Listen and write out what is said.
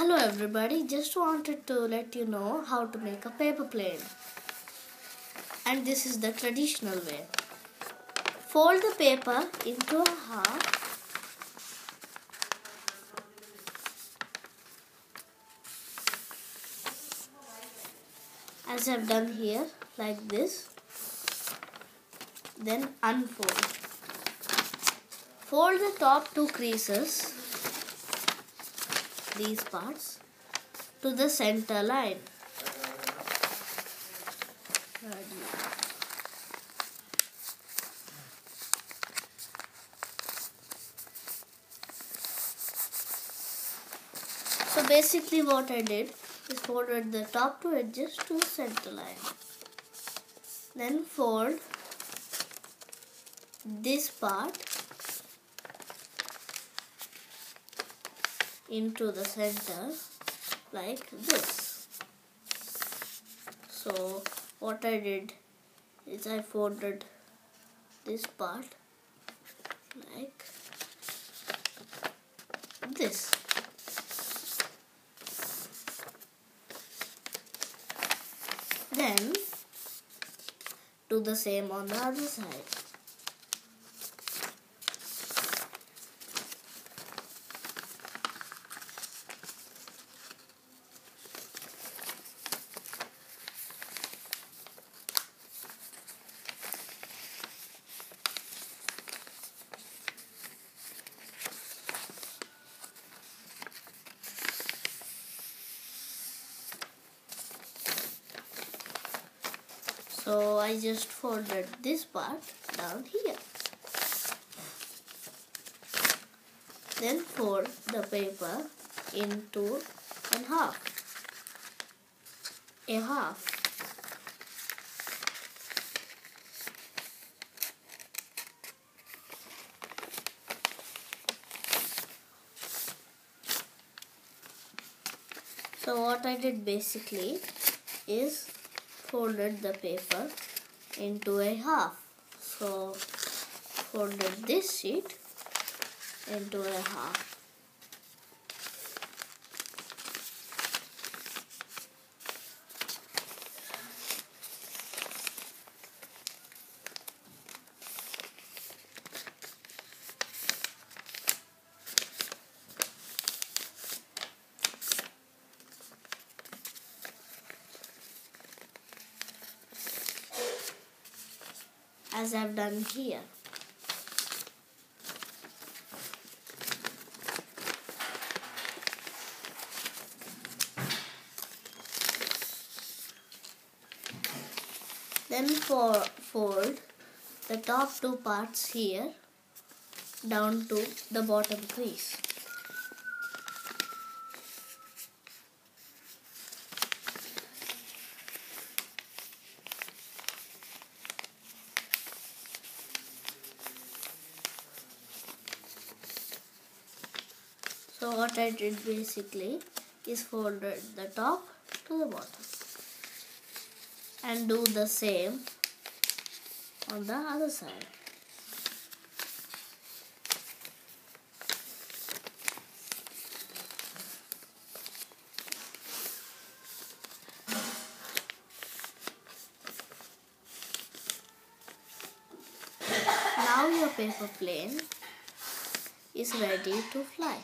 Hello everybody, just wanted to let you know how to make a paper plane. And this is the traditional way. Fold the paper into a half. As I've done here, like this. Then unfold. Fold the top two creases these parts to the center line. So basically what I did is folded the top two edges to the center line. Then fold this part into the center like this. So what I did is I folded this part like this. Then do the same on the other side. So I just folded this part down here. Then fold the paper into a half. A half. So what I did basically is folded the paper into a half. So folded this sheet into a half. As I've done here. Then for, fold the top two parts here down to the bottom crease. So what I did basically is folded the top to the bottom and do the same on the other side. Now your paper plane is ready to fly.